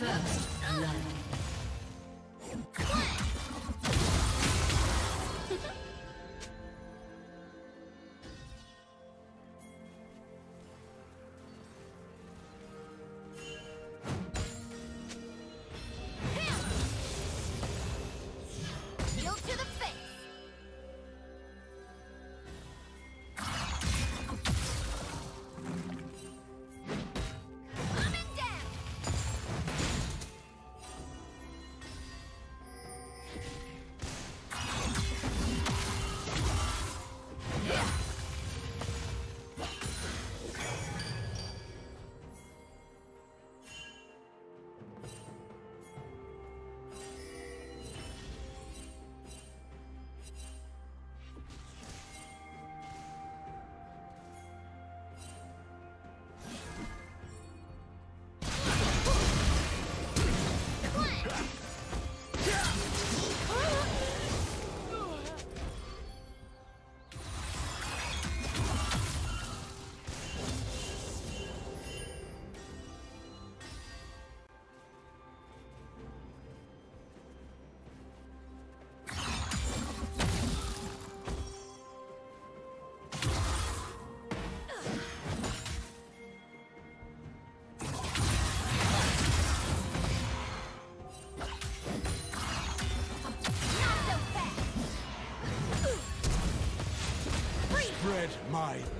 First Spread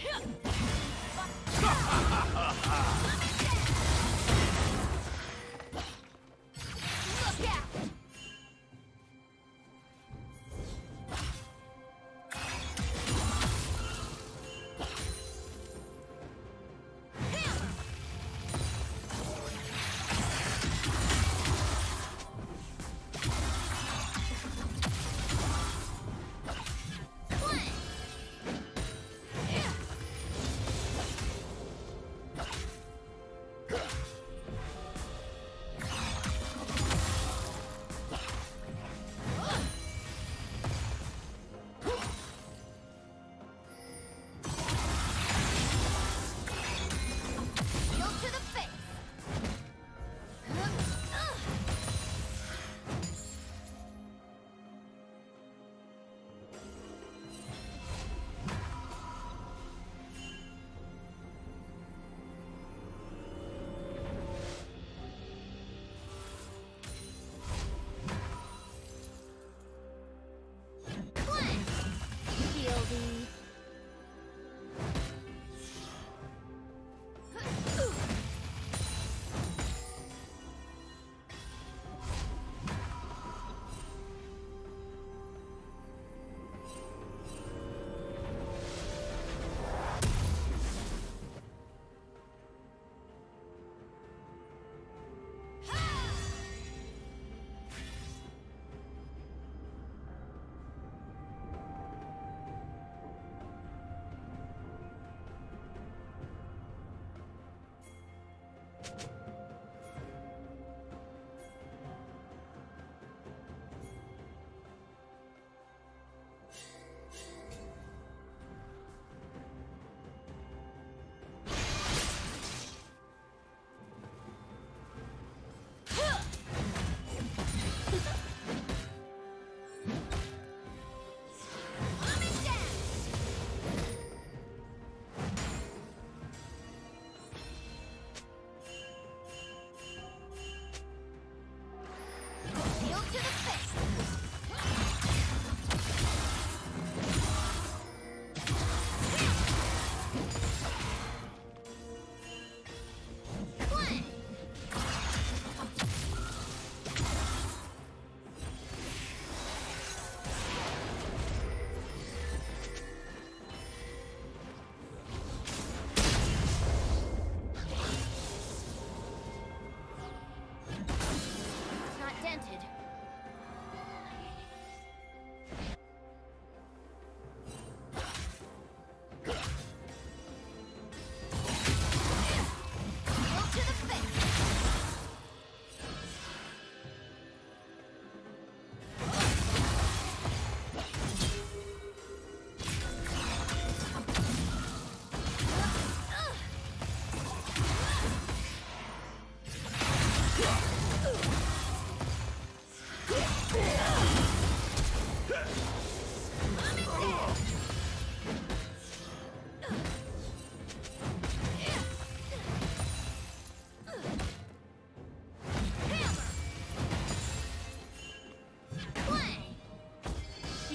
Hyah!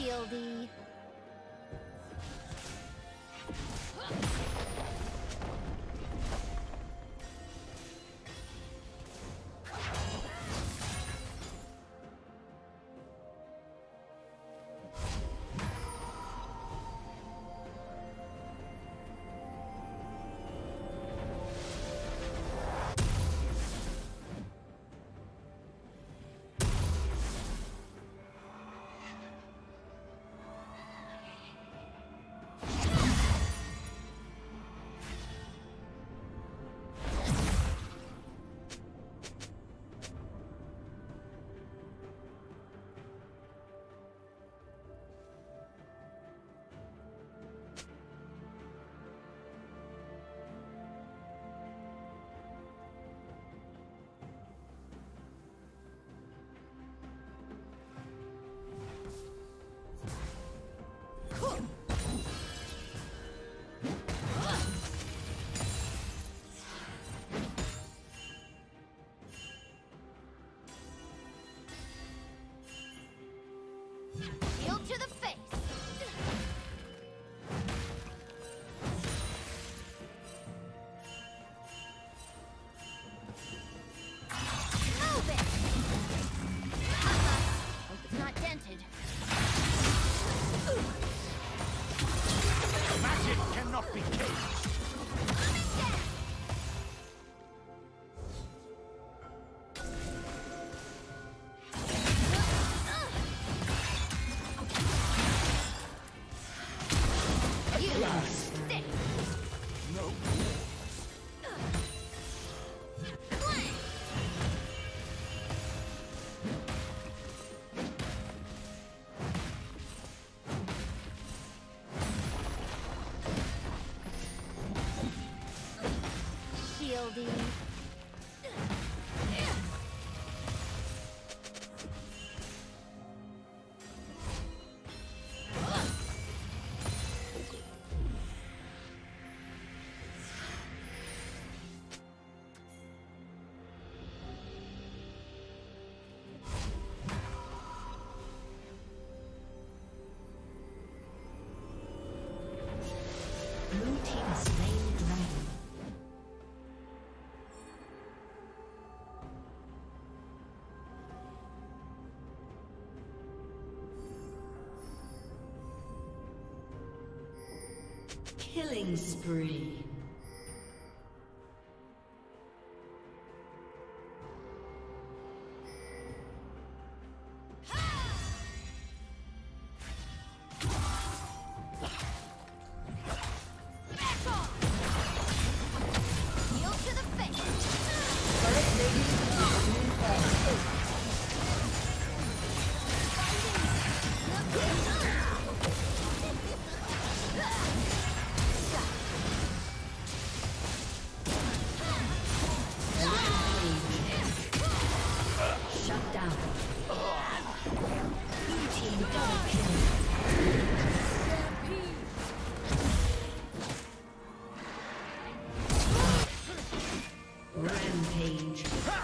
Shield Killing spree. Rampage. Ha!